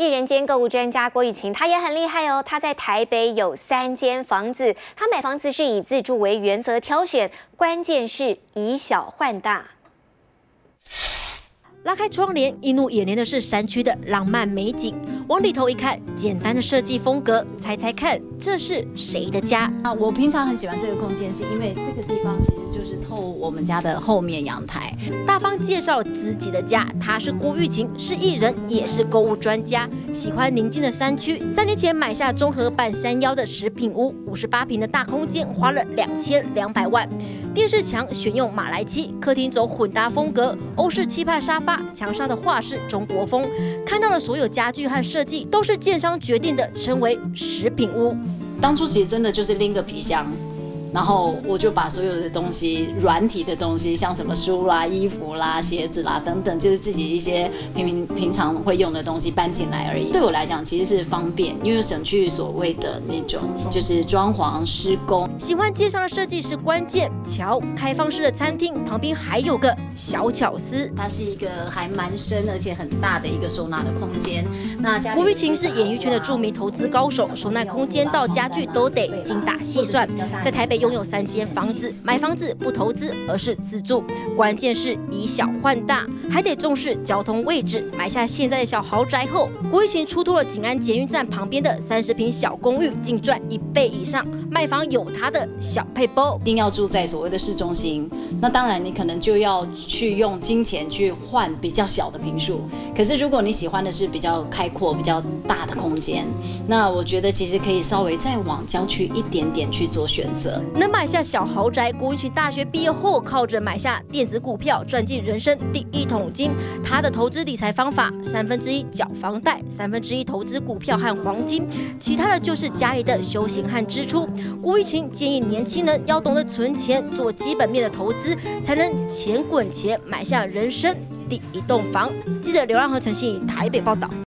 一人间购物专家郭雨晴，她也很厉害哦。她在台北有三间房子，她买房子是以自住为原则挑选，关键是以小换大。拉开窗帘，映入眼帘的是山区的浪漫美景。往里头一看，简单的设计风格，猜猜看，这是谁的家？啊，我平常很喜欢这个空间，是因为这个地方其实就是透我们家的后面阳台。大方介绍自己的家，他是郭玉琴，是艺人，也是购物专家，喜欢宁静的山区。三年前买下中和半山腰的食品屋，五十八平的大空间，花了两千两百万。电视墙选用马来漆，客厅走混搭风格，欧式气派沙发，墙上的画是中国风。看到的所有家具和设计都是建商决定的，称为食品屋。当初其实真的就是拎个皮箱。然后我就把所有的东西，软体的东西，像什么书啦、衣服啦、鞋子啦等等，就是自己一些平平平常会用的东西搬进来而已。对我来讲，其实是方便，因为省去所谓的那种就是装潢施工。喜欢街上的设计是关键。瞧，开放式的餐厅旁边还有个小巧思，它是一个还蛮深而且很大的一个收纳的空间。那吴玉琴是演艺圈的著名投资高手，收纳空间到家具都得精打细算。在台北。拥有三间房子，买房子不投资，而是自住。关键是以小换大，还得重视交通位置。买下现在的小豪宅后，郭玉琴出脱了景安捷运站旁边的三十平小公寓，净赚一倍以上。卖房有他的小配包，一定要住在所谓的市中心。那当然，你可能就要去用金钱去换比较小的平数。可是如果你喜欢的是比较开阔、比较大的空间，那我觉得其实可以稍微再往郊区一点点去做选择。能买下小豪宅，郭玉群大学毕业后靠着买下电子股票赚进人生第一桶金。他的投资理财方法，三分之一缴房贷，三分之一投资股票和黄金，其他的就是家里的修行和支出。郭玉群建议年轻人要懂得存钱，做基本面的投资。才能钱滚钱买下人生第一栋房。记者刘浪和陈信台北报道。